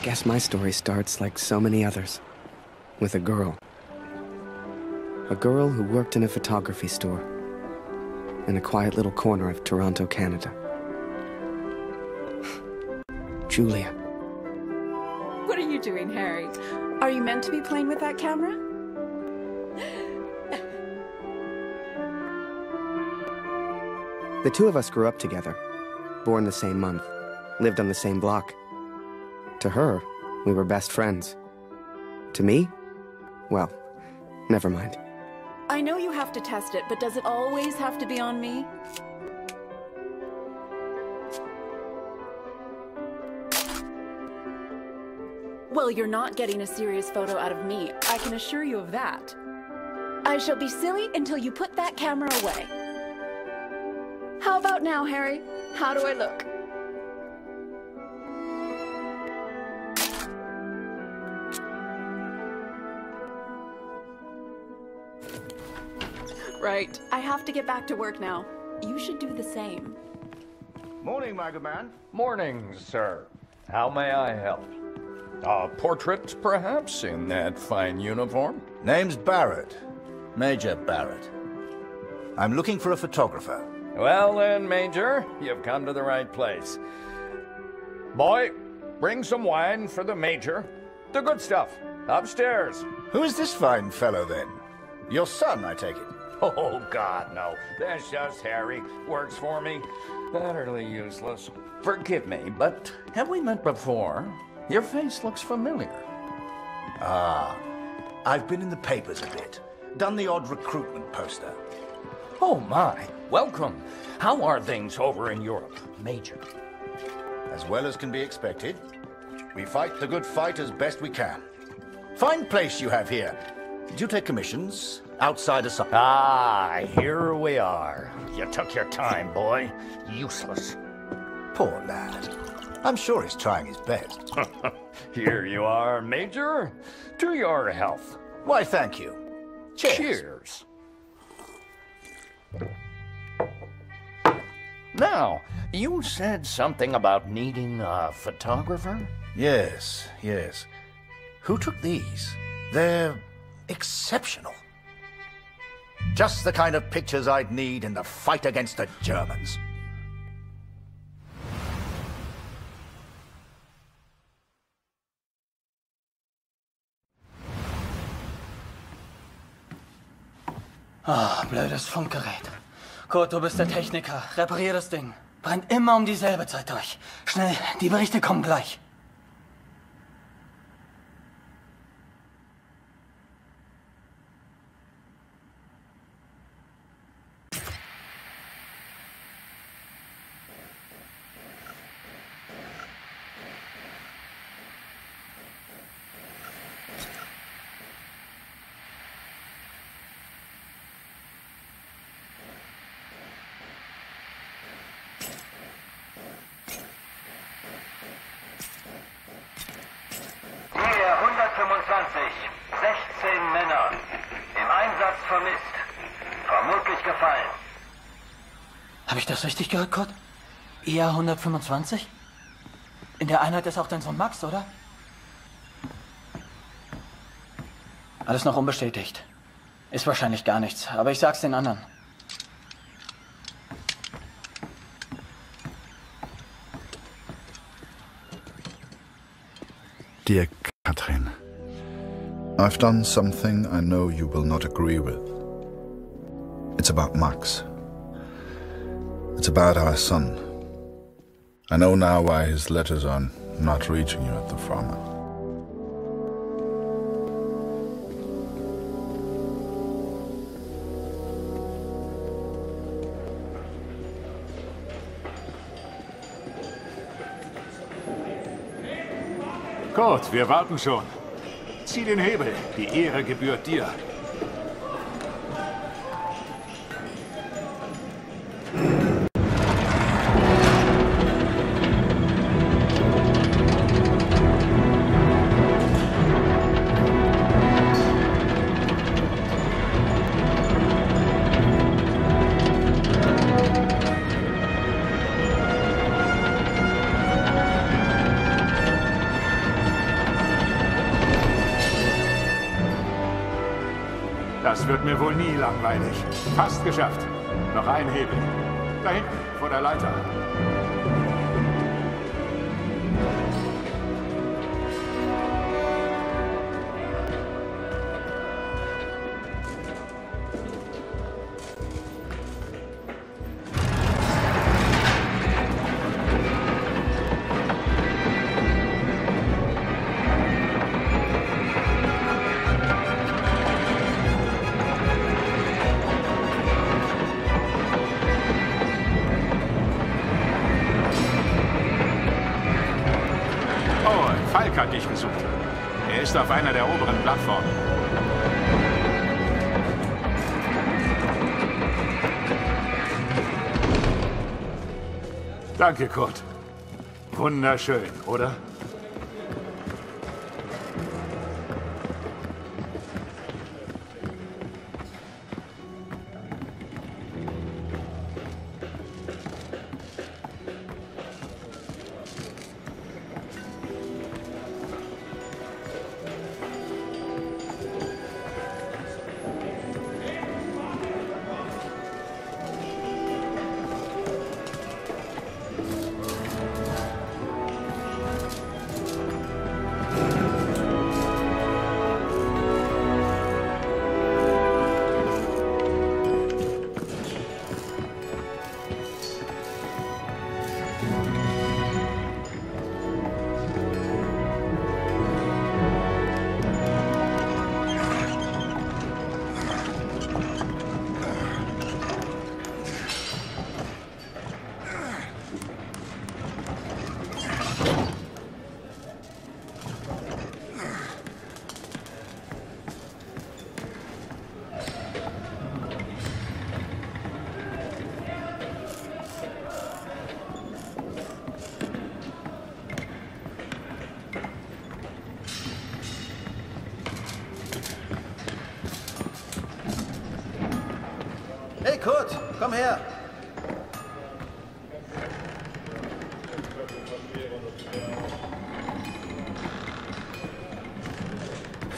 I guess my story starts like so many others. With a girl. A girl who worked in a photography store. In a quiet little corner of Toronto, Canada. Julia. What are you doing, Harry? Are you meant to be playing with that camera? The two of us grew up together. Born the same month. Lived on the same block. To her, we were best friends. To me? Well, never mind. I know you have to test it, but does it always have to be on me? Well, you're not getting a serious photo out of me. I can assure you of that. I shall be silly until you put that camera away. How about now, Harry? How do I look? Right. I have to get back to work now. You should do the same. Morning, my good Man. Morning, sir. How may I help? A portrait, perhaps, in that fine uniform? Name's Barrett. Major Barrett. I'm looking for a photographer. Well then, Major, you've come to the right place. Boy, bring some wine for the Major. The good stuff. Upstairs. Who is this fine fellow, then? Your son, I take it. Oh, God, no. That's just Harry. Works for me. Utterly useless. Forgive me, but have we met before? Your face looks familiar. Ah, I've been in the papers a bit. Done the odd recruitment poster. Oh, my. Welcome. How are things over in Europe, Major? As well as can be expected. We fight the good fight as best we can. Fine place you have here. Do you take commissions? Outside of some... Ah, here we are. You took your time, boy. Useless. Poor lad. I'm sure he's trying his best. here you are, Major. To your health. Why, thank you. Cheers. Cheers. Now, you said something about needing a photographer? Yes, yes. Who took these? They're exceptional. Just the kind of pictures I'd need in the fight against the Germans. Ah, blödes Funkgerät. Kurt, du bist der Techniker. Reparier das Ding. Brennt immer um dieselbe Zeit durch. Schnell, die Berichte kommen gleich. Das richtig gehört, Kurt? ER 125? In der Einheit ist auch dein Sohn Max, oder? Alles noch unbestätigt. Ist wahrscheinlich gar nichts, aber ich sag's den anderen. Katrin, I've done something I know you will not agree with. It's about Max. It's about our son. I know now why his letters are not reaching you at the farm. Kurt, wir warten schon. Zieh den Hebel. Die Ehre gebührt dir. Das wird mir wohl nie langweilig. Fast geschafft. Noch ein Hebel. Da hinten, vor der Leiter. Ist auf einer der oberen Plattformen. Danke, Kurt. Wunderschön, oder?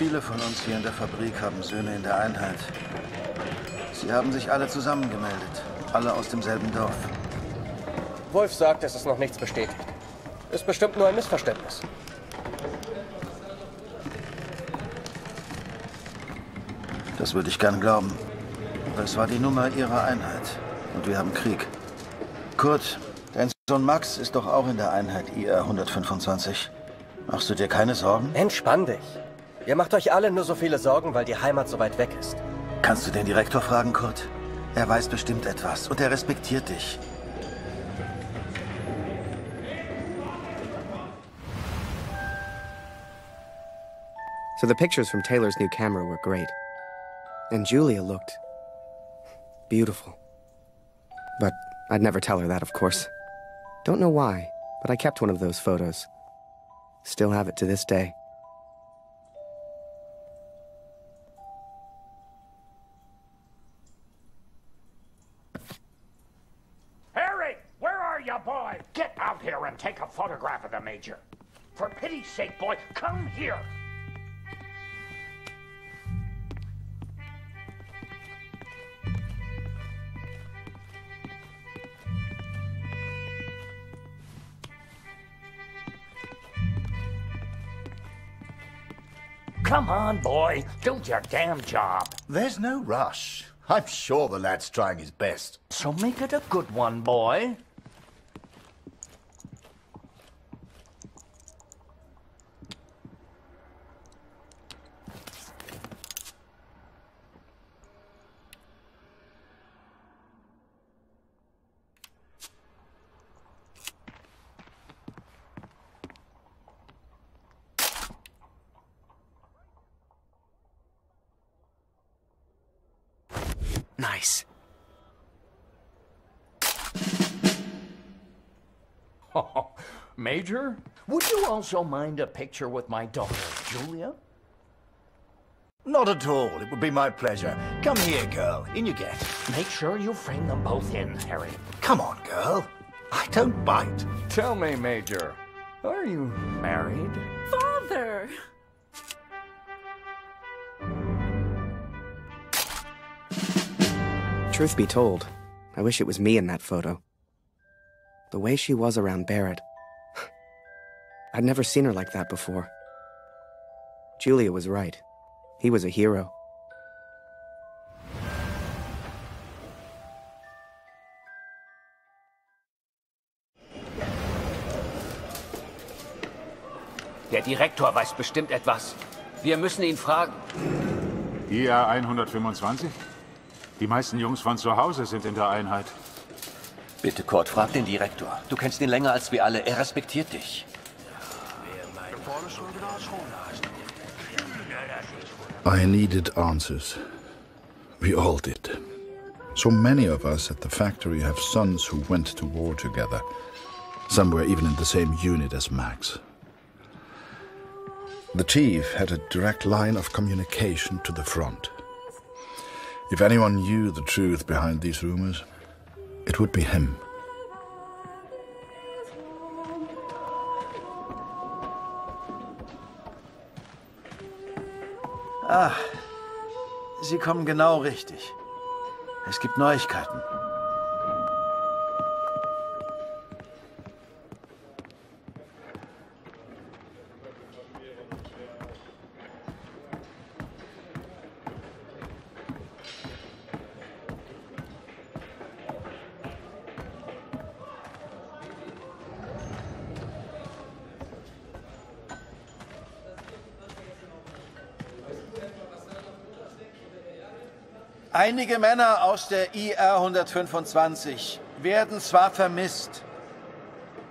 Viele von uns hier in der Fabrik haben Söhne in der Einheit. Sie haben sich alle zusammengemeldet. Alle aus demselben Dorf. Wolf sagt, es ist noch nichts bestätigt. Ist bestimmt nur ein Missverständnis. Das würde ich gern glauben. Das war die Nummer ihrer Einheit. Und wir haben Krieg. Kurt, dein Sohn Max ist doch auch in der Einheit IR 125. Machst du dir keine Sorgen? Entspann dich. Ihr macht euch alle nur so viele Sorgen, weil die Heimat so weit weg ist. Kannst du den Direktor fragen, Kurt? Er weiß bestimmt etwas und er respektiert dich. So the pictures from Taylor's new camera were great. And Julia looked beautiful. But I'd never tell her that, of course. Don't know why, but I kept one of those photos. Still have it to this day. Photograph of the Major. For pity's sake, boy, come here. Come on, boy. Do your damn job. There's no rush. I'm sure the lad's trying his best. So make it a good one, boy. Major, would you also mind a picture with my daughter, Julia? Not at all. It would be my pleasure. Come here, girl. In you get. Make sure you frame them both in, Harry. Come on, girl. I don't bite. Tell me, Major, are you married? Father! Truth be told, I wish it was me in that photo. The way she was around Barrett. I'd never seen her like that before. Julia was right. He was a hero. Der Direktor weiß bestimmt etwas. Wir müssen ihn fragen. IR 125? Die meisten Jungs von zu Hause sind in der Einheit. Bitte, Kurt, frag den Direktor. Du kennst ihn länger als wir alle. Er respektiert dich. I needed answers. We all did. So many of us at the factory have sons who went to war together. Some were even in the same unit as Max. The chief had a direct line of communication to the front. If anyone knew the truth behind these rumors, it would be him. Ah, Sie kommen genau richtig. Es gibt Neuigkeiten. Einige Männer aus der IR 125 werden zwar vermisst,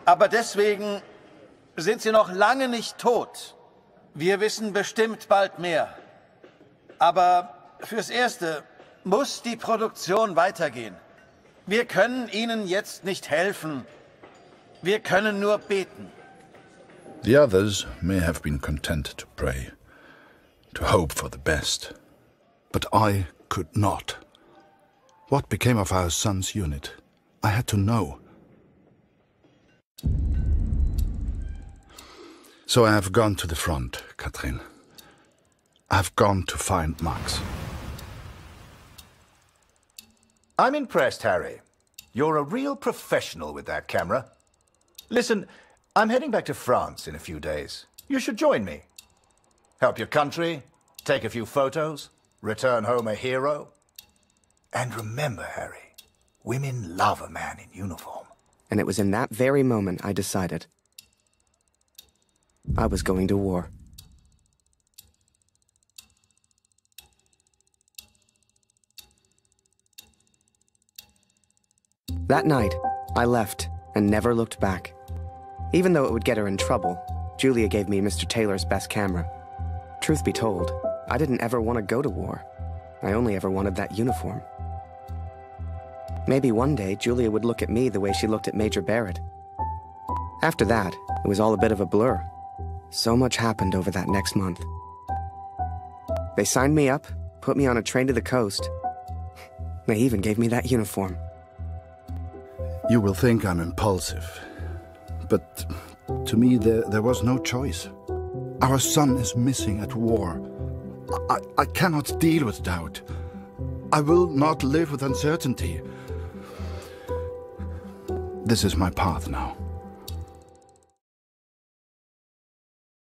aber deswegen sind sie noch lange nicht tot. Wir wissen bestimmt bald mehr. Aber fürs Erste muss die Produktion weitergehen. Wir können Ihnen jetzt nicht helfen. Wir können nur beten. The others may have been content to pray, to hope for the best. But I could not. What became of our son's unit? I had to know. So I have gone to the front, Katrin. I have gone to find Max. I'm impressed, Harry. You're a real professional with that camera. Listen, I'm heading back to France in a few days. You should join me. Help your country, take a few photos, return home a hero. And remember, Harry, women love a man in uniform. And it was in that very moment I decided I was going to war. That night, I left and never looked back. Even though it would get her in trouble, Julia gave me Mr. Taylor's best camera. Truth be told, I didn't ever want to go to war. I only ever wanted that uniform. Maybe one day Julia would look at me the way she looked at Major Barrett. After that, it was all a bit of a blur. So much happened over that next month. They signed me up, put me on a train to the coast. They even gave me that uniform. You will think I'm impulsive, but to me there, there was no choice. Our son is missing at war. I, I cannot deal with doubt. I will not live with uncertainty. This is my path now.